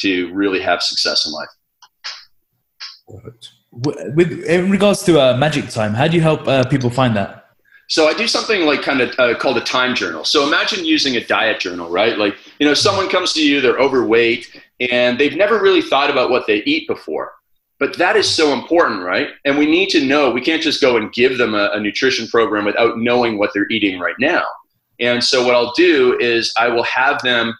Speaker 2: to really have success in life.
Speaker 4: With in regards to uh, magic time, how do you help uh, people find that?
Speaker 2: So I do something like kind of uh, called a time journal. So imagine using a diet journal, right? Like you know, someone comes to you, they're overweight, and they've never really thought about what they eat before. But that is so important, right? And we need to know. We can't just go and give them a, a nutrition program without knowing what they're eating right now. And so what I'll do is I will have them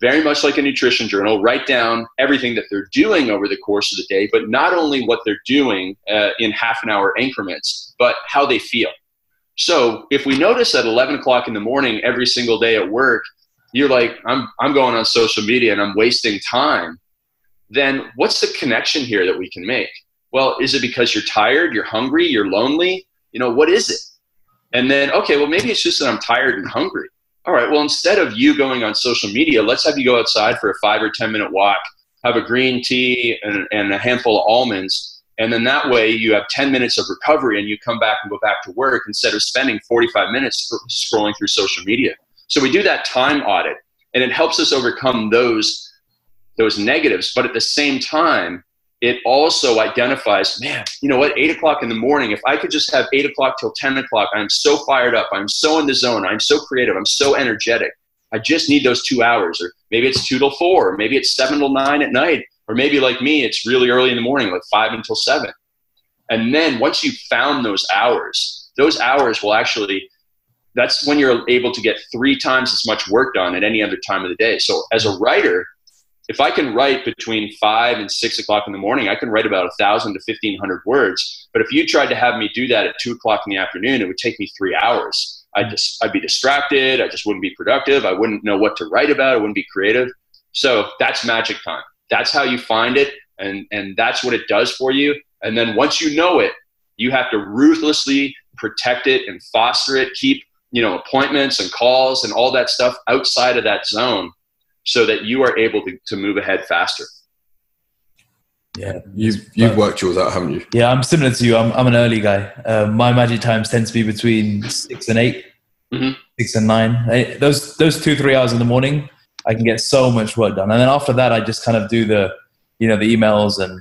Speaker 2: very much like a nutrition journal, write down everything that they're doing over the course of the day, but not only what they're doing uh, in half an hour increments, but how they feel. So if we notice at 11 o'clock in the morning every single day at work, you're like, I'm, I'm going on social media and I'm wasting time, then what's the connection here that we can make? Well, is it because you're tired, you're hungry, you're lonely? You know, what is it? And then, okay, well, maybe it's just that I'm tired and hungry. All right, well, instead of you going on social media, let's have you go outside for a five or 10 minute walk, have a green tea and, and a handful of almonds. And then that way you have 10 minutes of recovery and you come back and go back to work instead of spending 45 minutes scrolling through social media. So we do that time audit and it helps us overcome those, those negatives. But at the same time, it also identifies, man, you know what, eight o'clock in the morning, if I could just have eight o'clock till 10 o'clock, I'm so fired up, I'm so in the zone, I'm so creative, I'm so energetic. I just need those two hours. Or maybe it's two till four, or maybe it's seven till nine at night, or maybe like me, it's really early in the morning, like five until seven. And then once you've found those hours, those hours will actually that's when you're able to get three times as much work done at any other time of the day. So as a writer, if I can write between five and six o'clock in the morning, I can write about a thousand to fifteen hundred words. But if you tried to have me do that at two o'clock in the afternoon, it would take me three hours. I just mm-hmm. I'd be distracted. I just wouldn't be productive. I wouldn't know what to write about. I wouldn't be creative. So that's magic time. That's how you find it, and and that's what it does for you. And then once you know it, you have to ruthlessly protect it and foster it. Keep you know appointments and calls and all that stuff outside of that zone so that you are able to, to move ahead faster.
Speaker 3: Yeah. You've you've worked yours out haven't you?
Speaker 4: Yeah i'm similar to you. I'm, I'm an early guy. Uh, my magic times tend to be between six and 8 mm-hmm. six and nine. I, those those two three hours in the morning i can get so much work done. And then after that i just kind of do the you know the emails and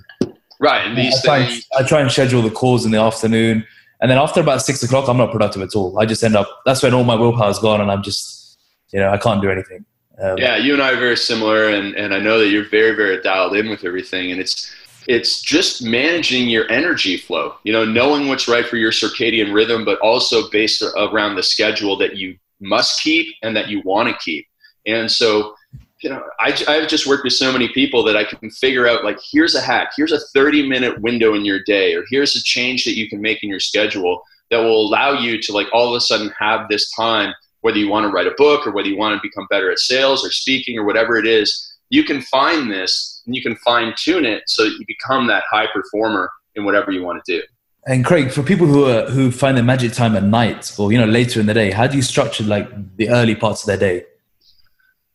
Speaker 2: right and these
Speaker 4: I try,
Speaker 2: things
Speaker 4: I try and schedule the calls in the afternoon. And then after about six o'clock, I'm not productive at all. I just end up, that's when all my willpower's gone and I'm just, you know, I can't do anything.
Speaker 2: Um, yeah, you and I are very similar. And, and I know that you're very, very dialed in with everything. And it's, it's just managing your energy flow, you know, knowing what's right for your circadian rhythm, but also based around the schedule that you must keep and that you want to keep. And so you know, I, I've just worked with so many people that I can figure out like, here's a hack, here's a 30 minute window in your day, or here's a change that you can make in your schedule that will allow you to like all of a sudden have this time, whether you want to write a book or whether you want to become better at sales or speaking or whatever it is, you can find this and you can fine tune it so that you become that high performer in whatever you want to do.
Speaker 4: And Craig, for people who are, who find their magic time at night or you know later in the day, how do you structure like the early parts of their day?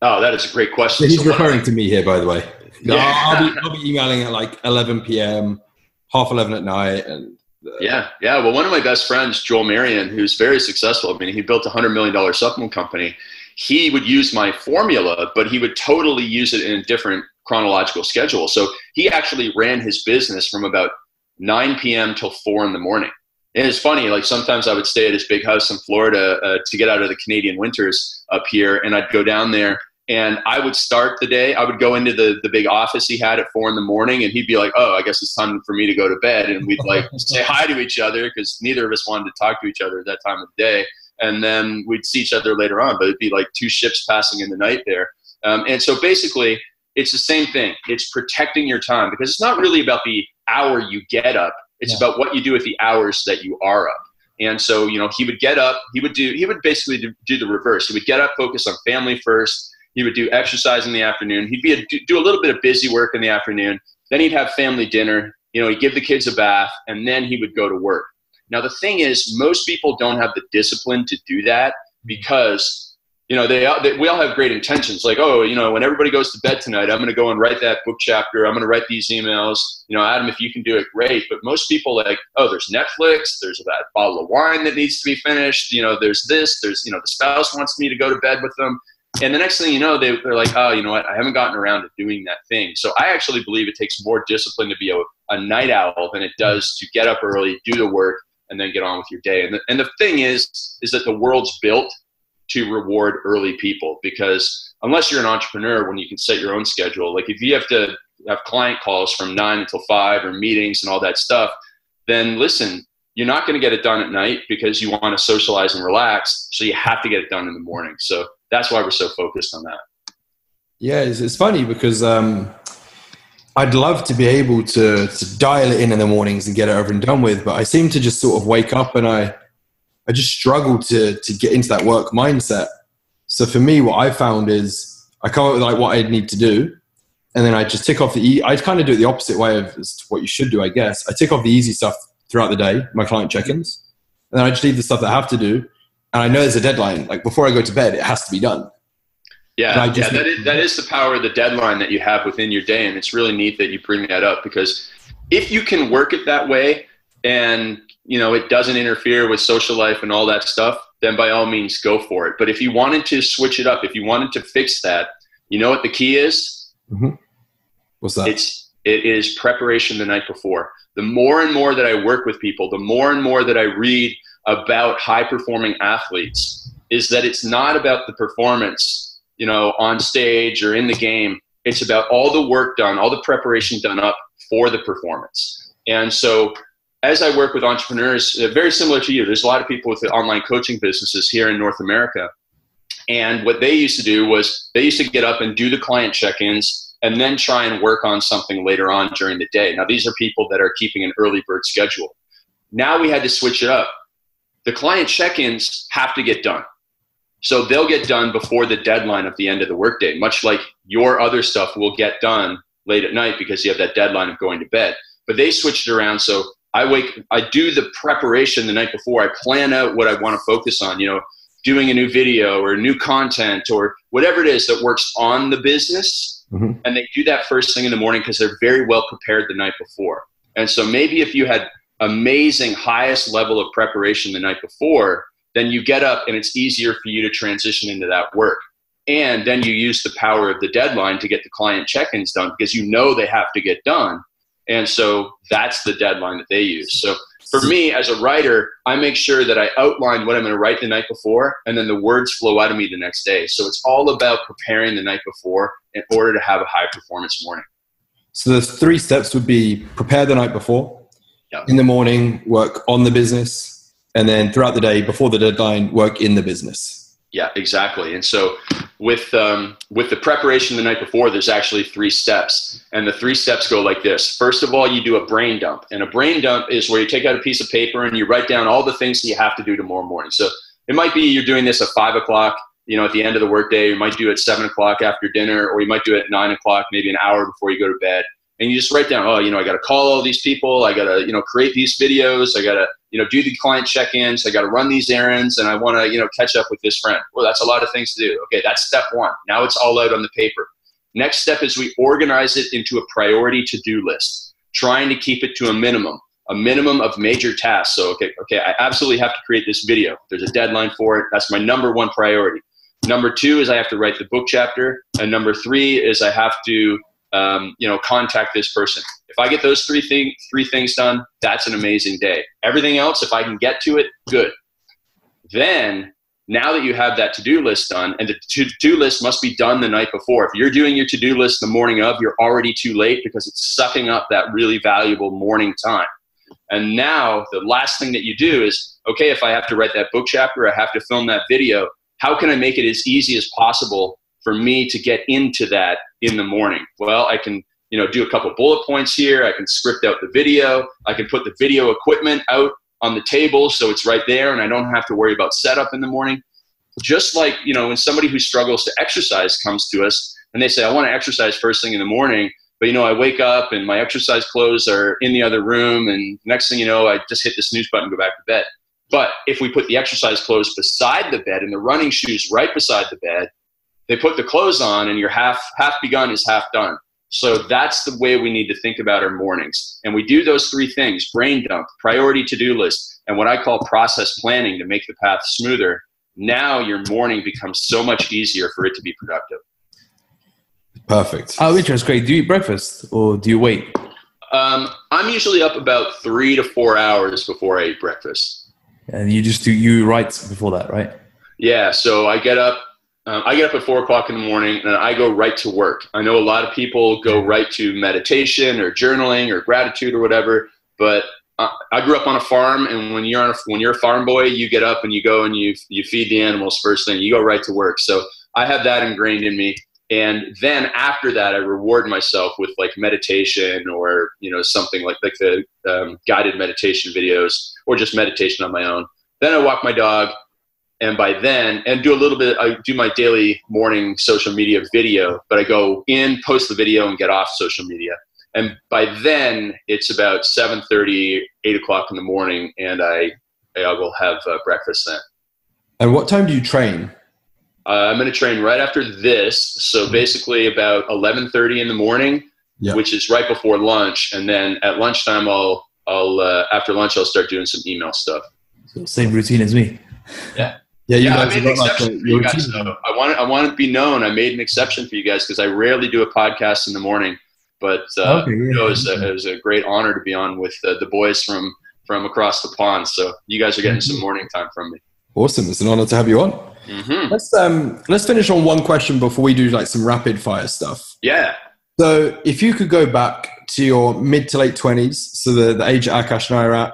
Speaker 2: Oh, that is a great question.
Speaker 3: he's so referring to me here, by the way. Yeah. I'll, be, I'll be emailing at like 11 p.m., half 11 at night. and
Speaker 2: Yeah, yeah. Well, one of my best friends, Joel Marion, who's very successful, I mean, he built a $100 million supplement company. He would use my formula, but he would totally use it in a different chronological schedule. So he actually ran his business from about 9 p.m. till 4 in the morning. And it's funny, like sometimes I would stay at his big house in Florida uh, to get out of the Canadian winters up here, and I'd go down there and I would start the day. I would go into the the big office he had at four in the morning, and he'd be like, "Oh, I guess it's time for me to go to bed." And we'd like say hi to each other because neither of us wanted to talk to each other at that time of the day. And then we'd see each other later on, but it'd be like two ships passing in the night there. Um, and so basically, it's the same thing. It's protecting your time because it's not really about the hour you get up. It's yeah. about what you do with the hours that you are up. And so, you know, he would get up. He would do. He would basically do, do the reverse. He would get up, focus on family first he would do exercise in the afternoon. He'd be a, do a little bit of busy work in the afternoon. Then he'd have family dinner. You know, he'd give the kids a bath, and then he would go to work. Now the thing is, most people don't have the discipline to do that because you know they, they, we all have great intentions. Like, oh, you know, when everybody goes to bed tonight, I'm going to go and write that book chapter. I'm going to write these emails. You know, Adam, if you can do it, great. But most people like, oh, there's Netflix. There's that bottle of wine that needs to be finished. You know, there's this. There's you know, the spouse wants me to go to bed with them and the next thing you know, they, they're like, oh, you know what? I haven't gotten around to doing that thing. So I actually believe it takes more discipline to be a, a night owl than it does to get up early, do the work, and then get on with your day. And the, and the thing is, is that the world's built to reward early people because unless you're an entrepreneur, when you can set your own schedule, like if you have to have client calls from nine until five or meetings and all that stuff, then listen, you're not going to get it done at night because you want to socialize and relax. So you have to get it done in the morning. So that's why we're so focused on that.
Speaker 3: Yeah, it's, it's funny because um, I'd love to be able to, to dial it in in the mornings and get it over and done with, but I seem to just sort of wake up and I, I just struggle to, to get into that work mindset. So for me, what I found is I come up with like what I need to do, and then I just tick off the. E- I kind of do it the opposite way of what you should do, I guess. I tick off the easy stuff throughout the day, my client check-ins, and then I just leave the stuff that I have to do, and I know there's a deadline. Like before I go to bed, it has to be done.
Speaker 2: Yeah, yeah, that is, that is the power of the deadline that you have within your day, and it's really neat that you bring that up because if you can work it that way, and you know it doesn't interfere with social life and all that stuff, then by all means go for it. But if you wanted to switch it up, if you wanted to fix that, you know what the key is?
Speaker 3: Mm-hmm. What's that?
Speaker 2: It's it is preparation the night before. The more and more that I work with people, the more and more that I read about high performing athletes is that it's not about the performance, you know, on stage or in the game. It's about all the work done, all the preparation done up for the performance. And so as I work with entrepreneurs, uh, very similar to you, there's a lot of people with online coaching businesses here in North America. And what they used to do was they used to get up and do the client check ins and then try and work on something later on during the day. Now, these are people that are keeping an early bird schedule. Now we had to switch it up. The client check ins have to get done. So they'll get done before the deadline of the end of the workday, much like your other stuff will get done late at night because you have that deadline of going to bed. But they switched it around. So I wake, I do the preparation the night before. I plan out what I want to focus on, you know, doing a new video or new content or whatever it is that works on the business. Mm-hmm. And they do that first thing in the morning because they're very well prepared the night before. And so maybe if you had amazing highest level of preparation the night before, then you get up and it's easier for you to transition into that work. And then you use the power of the deadline to get the client check ins done because you know they have to get done. And so that's the deadline that they use. So for me as a writer, I make sure that I outline what I'm going to write the night before and then the words flow out of me the next day. So it's all about preparing the night before in order to have a high performance morning.
Speaker 3: So the three steps would be prepare the night before, In the morning, work on the business, and then throughout the day before the deadline, work in the business.
Speaker 2: Yeah, exactly. And so with um, with the preparation the night before, there's actually three steps, and the three steps go like this. First of all, you do a brain dump, and a brain dump is where you take out a piece of paper and you write down all the things that you have to do tomorrow morning. So it might be you're doing this at five o'clock, you know, at the end of the workday. You might do it at seven o'clock after dinner, or you might do it at nine o'clock, maybe an hour before you go to bed and you just write down, oh, you know, I got to call all these people, I got to, you know, create these videos, I got to, you know, do the client check-ins, I got to run these errands, and I want to, you know, catch up with this friend. Well, that's a lot of things to do. Okay, that's step one. Now it's all out on the paper. Next step is we organize it into a priority to-do list, trying to keep it to a minimum, a minimum of major tasks. So, okay, okay, I absolutely have to create this video. There's a deadline for it. That's my number one priority. Number two is I have to write the book chapter, and number three is I have to um, you know, contact this person. If I get those three thing, three things done, that's an amazing day. Everything else, if I can get to it, good. Then, now that you have that to-do list done, and the to-do list must be done the night before. If you're doing your to-do list the morning of, you're already too late because it's sucking up that really valuable morning time. And now the last thing that you do is, okay, if I have to write that book chapter, I have to film that video. How can I make it as easy as possible for me to get into that in the morning? Well, I can you know do a couple bullet points here. I can script out the video. I can put the video equipment out on the table so it's right there, and I don't have to worry about setup in the morning. Just like you know when somebody who struggles to exercise comes to us and they say, "I want to exercise first thing in the morning." But you know, I wake up and my exercise clothes are in the other room, and next thing you know, I just hit the snooze button and go back to bed. But if we put the exercise clothes beside the bed and the running shoes right beside the bed, they put the clothes on and you're half half begun is half done. So that's the way we need to think about our mornings. And we do those three things brain dump priority to-do list and what i call process planning to make the path smoother. Now your morning becomes so much easier for it to be productive.
Speaker 3: Perfect.
Speaker 4: Oh interest great. Do you eat breakfast or do you wait?
Speaker 2: Um, i'm usually up about three to four hours before i eat breakfast.
Speaker 4: And you just do you write before that right?
Speaker 2: Yeah so i get up um, I get up at four o'clock in the morning and I go right to work. I know a lot of people go right to meditation or journaling or gratitude or whatever, but I, I grew up on a farm, and when you're on a, when you're a farm boy, you get up and you go and you you feed the animals first thing. You go right to work. So I have that ingrained in me. And then after that, I reward myself with like meditation or you know something like like the um, guided meditation videos or just meditation on my own. Then I walk my dog and by then and do a little bit i do my daily morning social media video but i go in post the video and get off social media. And by then it's about 7.30 8 o'clock in the morning and i i will have uh, breakfast then.
Speaker 3: And what time do you train?
Speaker 2: Uh, i'm going to train right after this so basically about 11.30 in the morning
Speaker 3: Yeah.
Speaker 2: which is right before lunch and then at lunchtime i'll i'll uh, after lunch i'll start doing some email stuff.
Speaker 4: Same routine as me.
Speaker 3: Yeah you
Speaker 2: yeah, I made an
Speaker 3: got, like,
Speaker 2: for you guys. Though. I want I want to be known. I made an exception for you guys because I rarely do a podcast in the morning. But uh,
Speaker 4: Okay, yeah.
Speaker 2: you know, it was, a, it was a great honor to be on with uh, the boys from from across the pond. So you guys are getting some morning time from me.
Speaker 3: awesome it's an honor to have you on
Speaker 2: hmm
Speaker 3: let's um let's finish on one question before we do like some rapid fire stuff
Speaker 2: Yeah.
Speaker 1: So, if you could go back to your mid to late twenties, so the, the age Akash and I are at,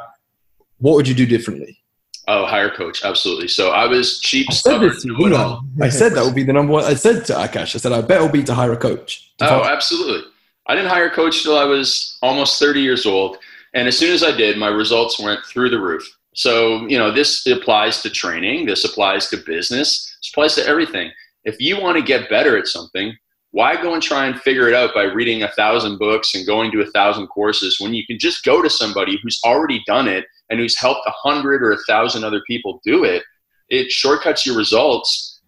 Speaker 1: what would you do differently?
Speaker 2: Oh, hire coach, absolutely. So I was cheap,
Speaker 1: I said,
Speaker 2: stubborn,
Speaker 1: this to you,
Speaker 2: know it
Speaker 1: didn't
Speaker 2: all.
Speaker 1: I? I said that would be the number one. I said to Akash, I said, I bet it'll be to hire a coach.
Speaker 2: Oh, absolutely. I didn't hire a coach till I was almost 30 years old. And as soon as I did, my results went through the roof. So, you know, this applies to training, this applies to business, this applies to everything. If you want to get better at something, why go and try and figure it out by reading a thousand books and going to a thousand courses when you can just go to somebody who's already done it and who's helped a hundred or a thousand other people do it? It shortcuts your results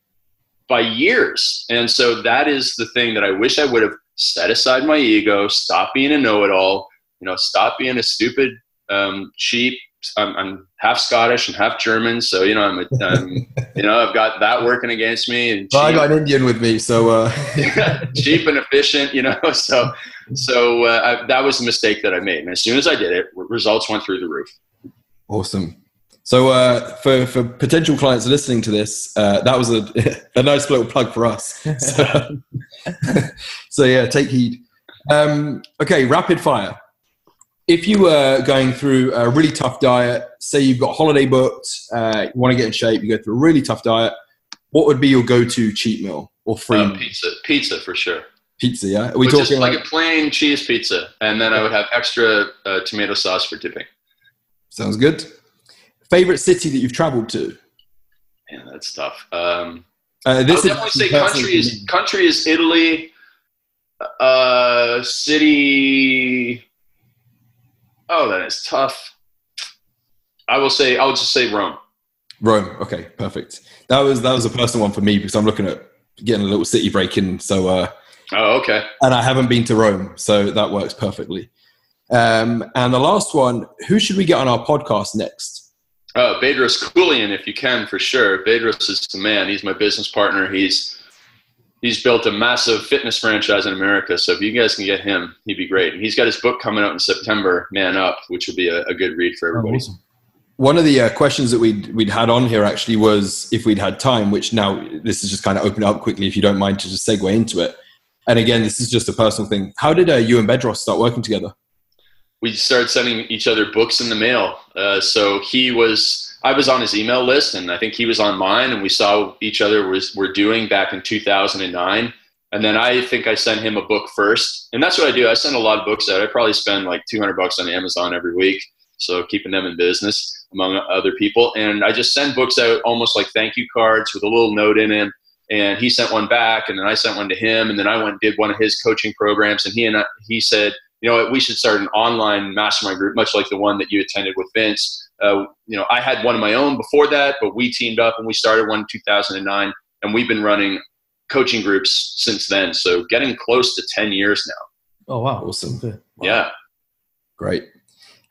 Speaker 2: by years. And so that is the thing that I wish I would have set aside my ego, stop being a know-it-all, you know, stop being a stupid, um, cheap. I'm, I'm half Scottish and half German, so you know I'm, a, I'm you know I've got that working against me. And
Speaker 1: Well, I got an Indian with me, so uh,
Speaker 2: cheap and efficient, you know. So, so uh, I, that was the mistake that I made. And as soon as I did it, results went through the roof.
Speaker 1: Awesome. So uh, for for potential clients listening to this, uh, that was a a nice little plug for us. So, so yeah, take heed. Um, okay, rapid fire. If you were going through a really tough diet, say you've got holiday booked, uh, you want to get in shape, you go through a really tough diet, what would be your go-to cheat meal or free
Speaker 2: Uh, pizza, pizza for sure.
Speaker 1: pizza? Yeah, are we
Speaker 2: But just
Speaker 1: talking
Speaker 2: like,
Speaker 1: like?
Speaker 2: a plain cheese pizza, and then I would have extra uh, tomato sauce for dipping.
Speaker 1: Sounds good. Favorite city that you've traveled to?
Speaker 2: Yeah, that's tough. Um,
Speaker 1: Uh,
Speaker 2: I would definitely say country is country is Italy. Uh, city. Oh, that is tough. I will say I would just say Rome.
Speaker 1: Rome. Okay, perfect. That was that was a personal one for me because I'm looking at getting a little city break in. So uh,
Speaker 2: Oh, okay.
Speaker 1: and I haven't been to Rome, so that works perfectly. Um, and the last one, who should we get on our podcast next?
Speaker 2: Uh, Bedros Keuilian, if you can, for sure. Bedros is the man. He's my business partner. He's he's built a massive fitness franchise in America. So if you guys can get him, he'd be great. And he's got his book coming out in September, Man Up, which would be a, a good read for everybody.
Speaker 4: awesome.
Speaker 1: One of the uh, questions that we'd we'd had on here actually was if we'd had time, which now this is just kind of open up quickly if you don't mind to just segue into it. And again, this is just a personal thing. How did uh, you and Bedros start working together?
Speaker 2: We started sending each other books in the mail. Uh, so he was, I was on his email list, and I think he was on mine, and we saw each other was were doing back in 2009. And then I think I sent him a book first, and that's what I do. I send a lot of books out. I probably spend like 200 bucks on Amazon every week, so keeping them in business among other people. And I just send books out almost like thank you cards with a little note in it. And he sent one back, and then I sent one to him, and then I went and did one of his coaching programs. And he and I, he said, you know what, we should start an online mastermind group, much like the one that you attended with Vince. Uh, you know, I had one of my own before that, but we teamed up and we started one in 2009, and we've been running coaching groups since then. So getting close to 10 years now.
Speaker 4: Oh wow,
Speaker 1: Awesome.
Speaker 4: Okay.
Speaker 2: Yeah.
Speaker 1: Great.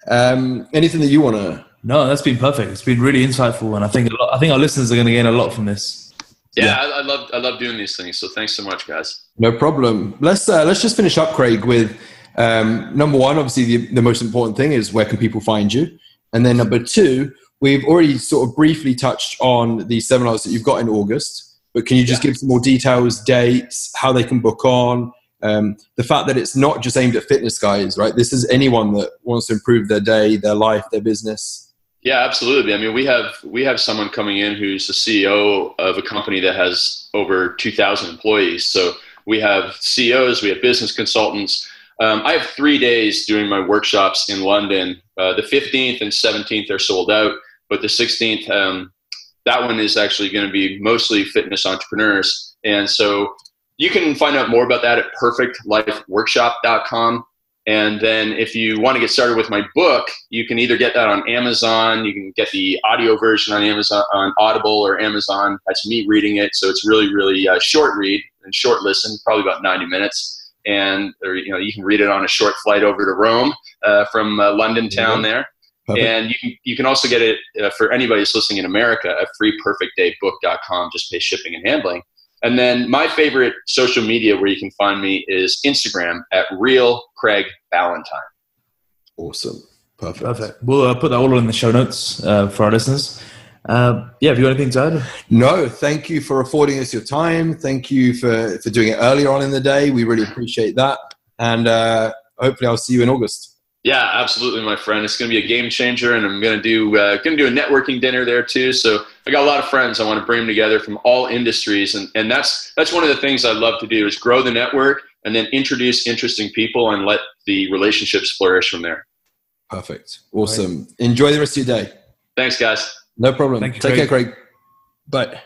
Speaker 1: Um, anything that you want to?
Speaker 4: No, that's been perfect. It's been really insightful, and I think a lot, I think our listeners are going to gain a lot from this.
Speaker 2: Yeah,
Speaker 1: Yeah.
Speaker 2: I, I love I love doing these things. So thanks so much, guys.
Speaker 1: No problem. Let's uh, let's just finish up, Craig, with um, number one. Obviously, the, the most important thing is where can people find you, and then number two, we've already sort of briefly touched on the seminars that you've got in August. But can you just give some more details, dates, how they can book on? Um, the fact that it's not just aimed at fitness guys, right? This is anyone that wants to improve their day, their life, their business.
Speaker 2: Yeah, absolutely. I mean, we have we have someone coming in who's the CEO of a company that has over 2,000 employees. So we have CEOs, we have business consultants. Um, I have three days doing my workshops in London. Uh, the 15th and 17th are sold out, but the 16th, um, that one is actually going to be mostly fitness entrepreneurs. And so you can find out more about that at perfectlifeworkshop.com. And then if you want to get started with my book, you can either get that on Amazon, you can get the audio version on Amazon, on Audible or Amazon. That's me reading it, so it's really, really uh, short read and short listen, probably about 90 minutes. And or, you know, you can read it on a short flight over to Rome uh, from uh, London town there.
Speaker 1: Perfect.
Speaker 2: And you can, you can also get it uh, for anybody who's listening in America at freeperfectdaybook.com. Just pay shipping and handling. And then my favorite social media where you can find me is Instagram at real Craig Ballantyne.
Speaker 1: Awesome. Perfect.
Speaker 4: Perfect. We'll uh, put that all in the show notes uh, for our listeners. Uh, yeah, have you got anything to add?
Speaker 1: No, thank you for affording us your time. Thank you for, for doing it earlier on in the day. We really appreciate that. and uh, hopefully I'll see you in August.
Speaker 2: Yeah, absolutely, my friend. It's going to be a game changer, and I'm going to do uh, going to do a networking dinner there too. So I got a lot of friends. I want to bring them together from all industries, and and that's that's one of the things I love to do is grow the network and then introduce interesting people and let the relationships flourish from there.
Speaker 1: Perfect. Awesome. Enjoy the rest of your day.
Speaker 2: Thanks, guys.
Speaker 1: No problem.
Speaker 4: Thank you,
Speaker 1: Take
Speaker 4: Craig.
Speaker 1: care, Craig. Bye.